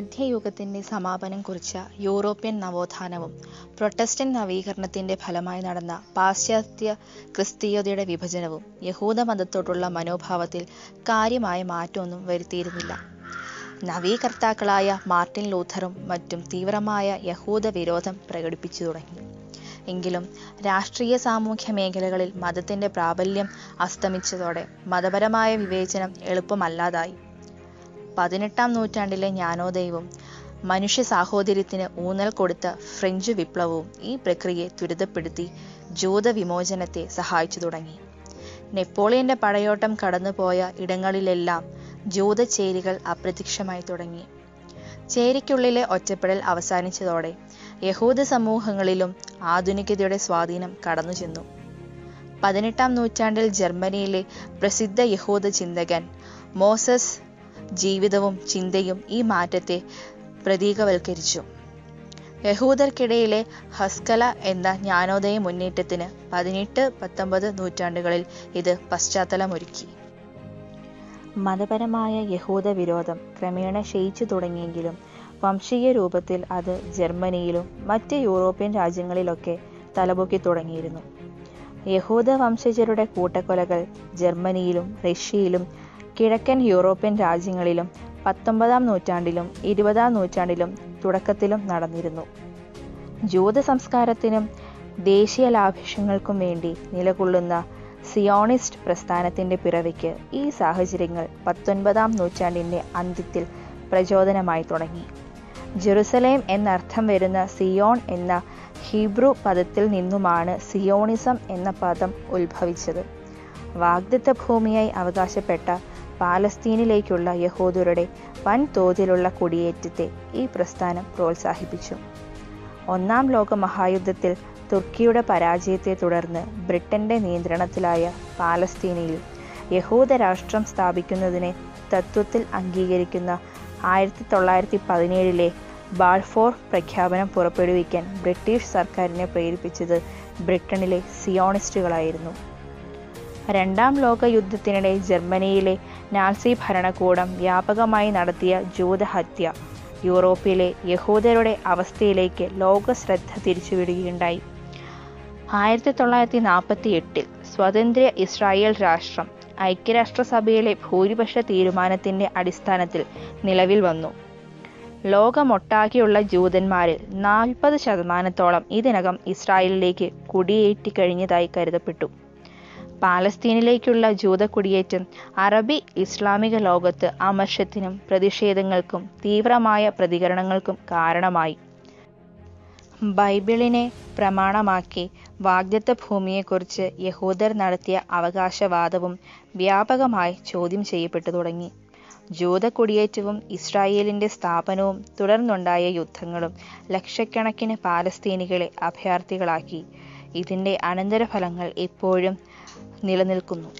മധ്യയുഗത്തിന്റെ സമാപനം കുറിച്ച European നവോത്ഥാനവും Protestant നവീകരണത്തിന്റെ ഫലമായി നടന്ന പാശ്ചാത്യ ക്രിസ്തീയതയുടെ വിഭജനവും യഹൂദമതത്തോടുള്ള മനോഭാവത്തിൽ കാര്യമായ മാറ്റമൊന്നും വരുത്തിയിരുന്നില്ല. നവീകർത്താക്കളായ മാർട്ടിൻ ലൂഥറും മറ്റും തീവ്രമായ യഹൂദ വിരോധം പ്രകടിപ്പിച്ചു തുടങ്ങി. എങ്കിലും രാഷ്ട്രീയ സാമൂഹ്യ മേഖലകളിൽ മതത്തിന്റെ പ്രാബല്യം അസ്തമിച്ചതോടെ മതപരമായ വിവേചനം എളുപ്പമല്ലാതായി. പതിനെട്ടാം നൂറ്റാണ്ടിലെ ജ്ഞാനോദയവും മനുഷ്യ സാഹോദര്യത്തിന് ഊന്നൽ കൊടുത്ത ഫ്രഞ്ച് വിപ്ലവവും ഈ പ്രക്രിയയെ ത്വരിതപ്പെടുത്തി ജൂത വിമോചനത്തെ സഹായിച്ചു തുടങ്ങി. നെപ്പോളിയന്റെ പടയോട്ടം കടന്നുപോയ ഇടങ്ങളിലെല്ലാം ജൂത ചേരികൾ അപ്രത്യക്ഷമായി തുടങ്ങി. ചേരിക്കുള്ളിലെ ഒറ്റപ്പെടൽ അവസാനിച്ചതോടെ യഹൂദ സമൂഹങ്ങളിലും ആധുനികതയുടെ സ്വാധീനം കടന്നു ചെന്നു പതിനെട്ടാം നൂറ്റാണ്ടിൽ ജർമ്മനിയിലെ പ്രസിദ്ധ യഹൂദ ചിന്തകൻ മോസസ് ജീവിതവും ചിന്തയും ഈ മാറ്റത്തെ പ്രതീകവൽക്കരിച്ചു. യഹൂദർക്കിടയിലെ ഹസ്കല എന്ന ജ്ഞാനോദയ മുന്നേറ്റത്തിന് പതിനെട്ട് പത്തൊമ്പത് നൂറ്റാണ്ടുകളിൽ ഇത് പശ്ചാത്തലമൊരുക്കി. മതപരമായ യഹൂദ വിരോധം ക്രമേണ ക്ഷയിച്ചു തുടങ്ങിയെങ്കിലും വംശീയ രൂപത്തിൽ അത് ജർമ്മനിയിലും മറ്റ് യൂറോപ്യൻ രാജ്യങ്ങളിലൊക്കെ തലപൊക്കി തുടങ്ങിയിരുന്നു. യഹൂദ വംശജരുടെ കൂട്ടക്കൊലകൾ ജർമ്മനിയിലും റഷ്യയിലും കിഴക്കൻ യൂറോപ്യൻ രാജ്യങ്ങളിലും പത്തൊമ്പതാം നൂറ്റാണ്ടിലും ഇരുപതാം നൂറ്റാണ്ടിലും തുടക്കത്തിലും നടന്നിരുന്നു. ജൂത സംസ്കാരത്തിനും ദേശീയ ലാഭിഷ്യങ്ങൾക്കും വേണ്ടി നിലകൊള്ളുന്ന സിയോണിസ്റ്റ് പ്രസ്ഥാനത്തിന്റെ പിറവിക്ക് ഈ സാഹചര്യങ്ങൾ പത്തൊൻപതാം നൂറ്റാണ്ടിന്റെ അന്ത്യത്തിൽ പ്രചോദനമായി തുടങ്ങി. ജെറുസലേം എന്നർത്ഥം വരുന്ന സിയോൺ എന്ന ഹീബ്രു പദത്തിൽ നിന്നുമാണ് സിയോണിസം എന്ന പദം ഉത്ഭവിച്ചത്. വാഗ്ദത്ത ഭൂമിയായി അവകാശപ്പെട്ട പാലസ്തീനിലേക്കുള്ള യഹൂദരുടെ വൻതോതിലുള്ള കുടിയേറ്റത്തെ ഈ പ്രസ്ഥാനം പ്രോത്സാഹിപ്പിച്ചു. ഒന്നാം ലോക മഹായുദ്ധത്തിൽ തുർക്കിയുടെ പരാജയത്തെ തുടർന്ന് ബ്രിട്ടന്റെ നിയന്ത്രണത്തിലായ പാലസ്തീനയിൽ യഹൂദ രാഷ്ട്രം സ്ഥാപിക്കുന്നതിനെ തത്വത്തിൽ അംഗീകരിക്കുന്ന ആയിരത്തി തൊള്ളായിരത്തി പതിനേഴിലെ ബാൾഫോർ പ്രഖ്യാപനം പുറപ്പെടുവിക്കാൻ ബ്രിട്ടീഷ് സർക്കാരിനെ പ്രേരിപ്പിച്ചത് ബ്രിട്ടനിലെ സിയോണിസ്റ്റുകളായിരുന്നു. രണ്ടാം ലോക യുദ്ധത്തിനിടെ ജർമ്മനിയിലെ നാസി ഭരണകൂടം വ്യാപകമായി നടത്തിയ ജൂതഹത്യ യൂറോപ്പിലെ യഹൂദരുടെ അവസ്ഥയിലേക്ക് ലോക ശ്രദ്ധ തിരിച്ചുവിടുകയുണ്ടായി. ആയിരത്തി തൊള്ളായിരത്തി നാൽപ്പത്തി എട്ടിൽ സ്വതന്ത്ര ഇസ്രായേൽ രാഷ്ട്രം ഐക്യരാഷ്ട്രസഭയിലെ ഭൂരിപക്ഷ തീരുമാനത്തിന്റെ അടിസ്ഥാനത്തിൽ നിലവിൽ വന്നു. ലോകമൊട്ടാകെയുള്ള ജൂതന്മാരിൽ നാൽപ്പത് ശതമാനത്തോളം ഇതിനകം ഇസ്രായേലിലേക്ക് കുടിയേറ്റി കഴിഞ്ഞതായി കരുതപ്പെട്ടു. പാലസ്തീനിലേക്കുള്ള ജൂത കുടിയേറ്റം അറബി ഇസ്ലാമിക ലോകത്ത് അമർഷത്തിനും പ്രതിഷേധങ്ങൾക്കും തീവ്രമായ പ്രതികരണങ്ങൾക്കും കാരണമായി. ബൈബിളിനെ പ്രമാണമാക്കി വാഗ്ദത്ത ഭൂമിയെക്കുറിച്ച് യഹൂദർ നടത്തിയ അവകാശവാദവും വ്യാപകമായി ചോദ്യം ചെയ്യപ്പെട്ടു തുടങ്ങി. ജൂത കുടിയേറ്റവും ഇസ്രായേലിന്റെ സ്ഥാപനവും തുടർന്നുണ്ടായ യുദ്ധങ്ങളും ലക്ഷക്കണക്കിന് പാലസ്തീനികളെ അഭയാർത്ഥികളാക്കി. ഇതിന്റെ അനന്തരഫലങ്ങൾ ഇപ്പോഴും നിലനിൽക്കുന്നു